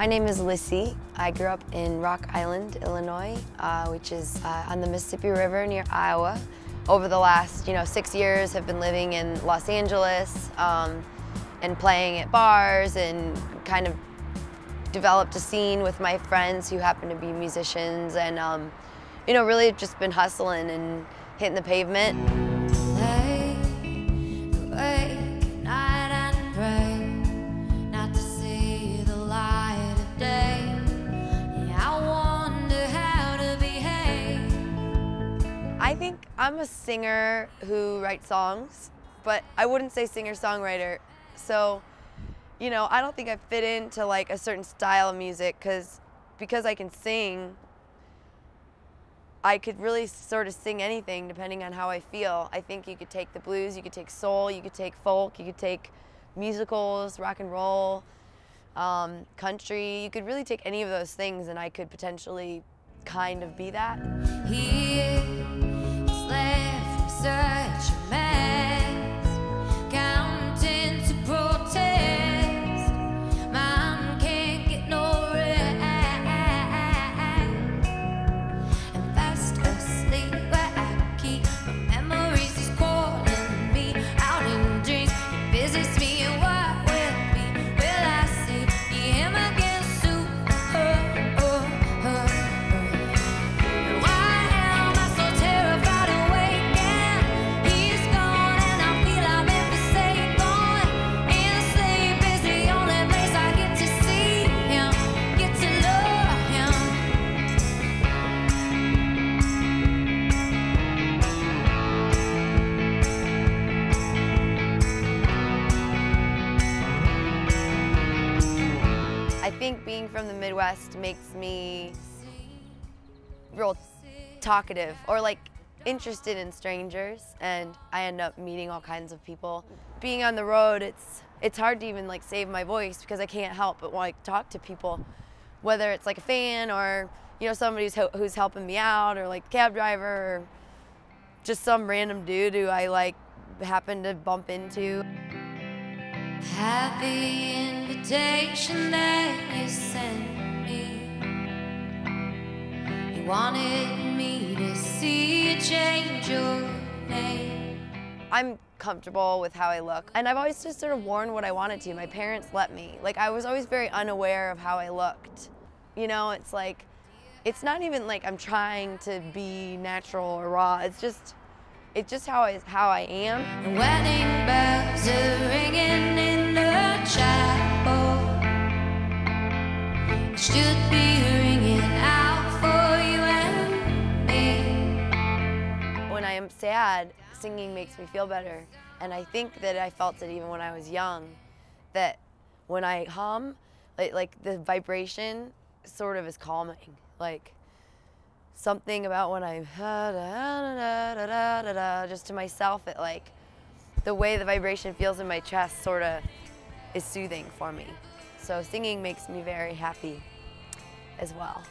My name is Lissie. I grew up in Rock Island, Illinois, uh, which is uh, on the Mississippi River near Iowa. Over the last, you know, six years, have been living in Los Angeles um, and playing at bars and kind of developed a scene with my friends who happen to be musicians and, um, you know, really just been hustling and hitting the pavement. I think I'm a singer who writes songs, but I wouldn't say singer-songwriter. So, you know, I don't think I fit into like a certain style of music because because I can sing, I could really sort of sing anything depending on how I feel. I think you could take the blues, you could take soul, you could take folk, you could take musicals, rock and roll, um, country. You could really take any of those things and I could potentially kind of be that. I think being from the Midwest makes me real talkative or like interested in strangers and I end up meeting all kinds of people. Being on the road, it's it's hard to even like save my voice because I can't help but like talk to people, whether it's like a fan or you know somebody who's, who's helping me out or like cab driver or just some random dude who I like happen to bump into. Happy invitation that you sent me. You wanted me to see you change your name. I'm comfortable with how I look. And I've always just sort of worn what I wanted to. My parents let me. Like I was always very unaware of how I looked. You know, it's like, it's not even like I'm trying to be natural or raw. It's just, it's just how I, how I am. When I am sad, singing makes me feel better. And I think that I felt it even when I was young, that when I hum, like, like the vibration sort of is calming. Like something about when I just to myself, it like the way the vibration feels in my chest sort of is soothing for me. So singing makes me very happy as well.